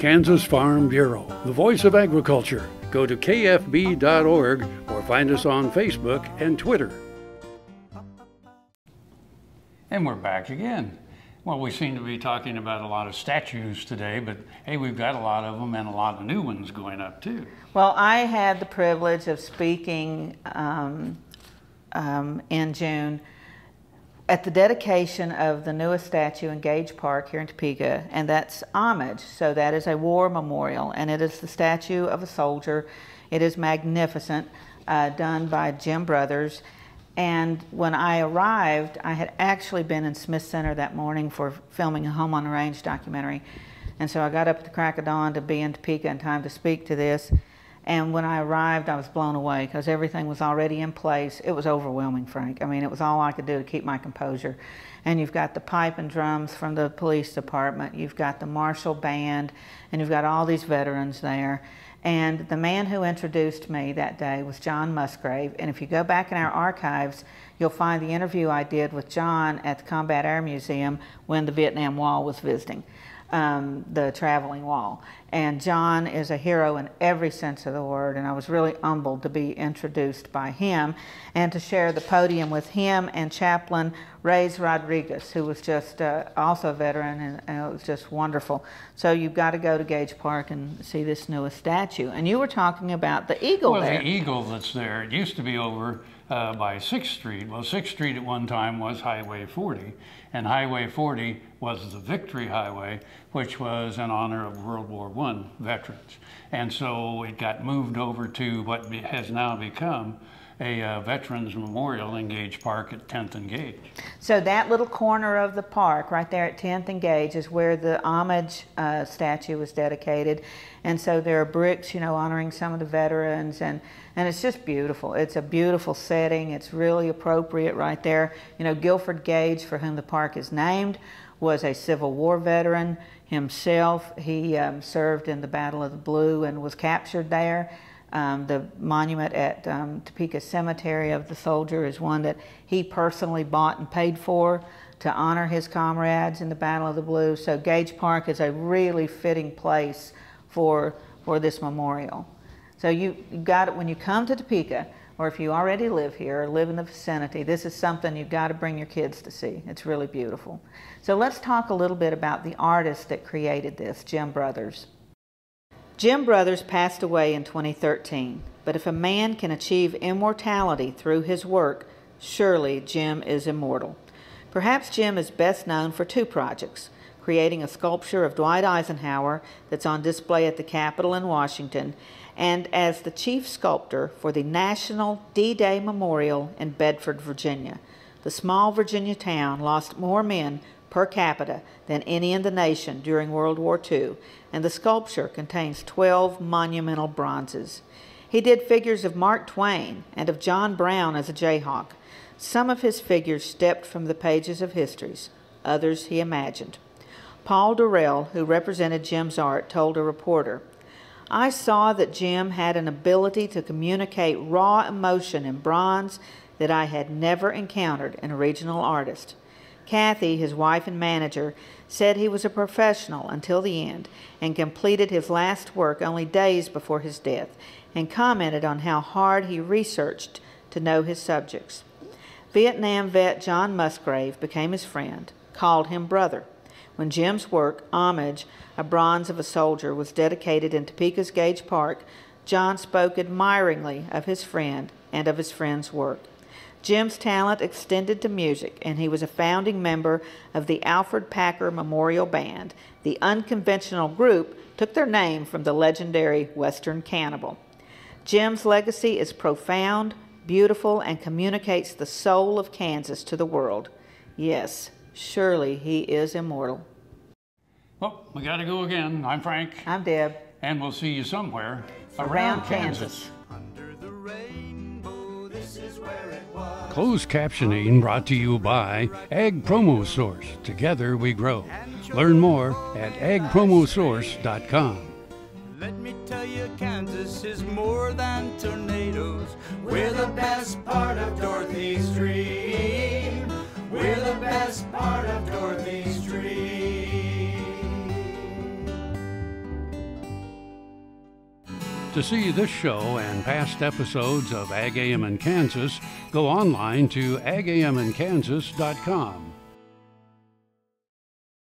Kansas Farm Bureau, the voice of agriculture. Go to kfb.org or find us on Facebook and Twitter. And we're back again. Well, we seem to be talking about a lot of statues today, but hey, we've got a lot of them and a lot of new ones going up too. Well, I had the privilege of speaking um, um, in June at the dedication of the newest statue in Gage Park here in Topeka, and that's homage. So that is a war memorial, and it is the statue of a soldier. It is magnificent, uh, done by Jim Brothers. And when I arrived, I had actually been in Smith Center that morning for filming a Home on the Range documentary. And so I got up at the crack of dawn to be in Topeka in time to speak to this. And when I arrived, I was blown away because everything was already in place. It was overwhelming, Frank. I mean, it was all I could do to keep my composure. And you've got the pipe and drums from the police department, you've got the marshal band, and you've got all these veterans there. And the man who introduced me that day was John Musgrave. And if you go back in our archives, you'll find the interview I did with John at the Combat Air Museum when the Vietnam Wall was visiting um, the traveling wall. And John is a hero in every sense of the word, and I was really humbled to be introduced by him and to share the podium with him and Chaplain Reyes Rodriguez, who was just uh, also a veteran, and, and, it was just wonderful. So you've got to go to Gage Park and see this newest statue. And you were talking about the eagle well, there. the eagle that's there, it used to be over uh, by 6th Street. Well, 6th Street at one time was Highway 40, and Highway 40 was the Victory Highway, which was in honor of World War I veterans. And so it got moved over to what has now become a uh, Veterans Memorial in Gage Park at 10th and Gage. So that little corner of the park right there at 10th and Gage is where the homage uh, statue was dedicated. And so there are bricks, you know, honoring some of the veterans and, and it's just beautiful. It's a beautiful setting. It's really appropriate right there. You know, Guilford Gage, for whom the park is named, was a Civil War veteran himself. He um, served in the Battle of the Blue and was captured there. Um, the monument at um, Topeka Cemetery of the Soldier is one that he personally bought and paid for to honor his comrades in the Battle of the Blue. So Gage Park is a really fitting place for, for this memorial. So you, you got it when you come to Topeka, or if you already live here or live in the vicinity, this is something you've got to bring your kids to see. It's really beautiful. So let's talk a little bit about the artist that created this, Jim Brothers. Jim Brothers passed away in 2013, but if a man can achieve immortality through his work, surely Jim is immortal. Perhaps Jim is best known for two projects creating a sculpture of Dwight Eisenhower that's on display at the Capitol in Washington, and as the chief sculptor for the National D Day Memorial in Bedford, Virginia. The small Virginia town lost more men per capita than any in the nation during World War II, and the sculpture contains 12 monumental bronzes. He did figures of Mark Twain and of John Brown as a Jayhawk. Some of his figures stepped from the pages of histories, others he imagined. Paul Dorrell, who represented Jim's art, told a reporter, I saw that Jim had an ability to communicate raw emotion in bronze that I had never encountered in a regional artist. Kathy, his wife and manager, said he was a professional until the end and completed his last work only days before his death and commented on how hard he researched to know his subjects. Vietnam vet John Musgrave became his friend, called him brother. When Jim's work, Homage, a bronze of a soldier, was dedicated in Topeka's Gage Park, John spoke admiringly of his friend and of his friend's work. Jim's talent extended to music, and he was a founding member of the Alfred Packer Memorial Band. The unconventional group took their name from the legendary Western Cannibal. Jim's legacy is profound, beautiful, and communicates the soul of Kansas to the world. Yes, surely he is immortal. Well, we got to go again. I'm Frank. I'm Deb. And we'll see you somewhere around, Around Kansas. Kansas. Under the rainbow, this is where it was. Closed captioning brought to you by Ag Promo Source. Together we grow. Learn more at agpromosource.com. Let me tell you, Kansas is more than tornadoes. We're the best part of Dorothy's Stream. To see this show and past episodes of Ag AM in Kansas, go online to agaminkansas.com.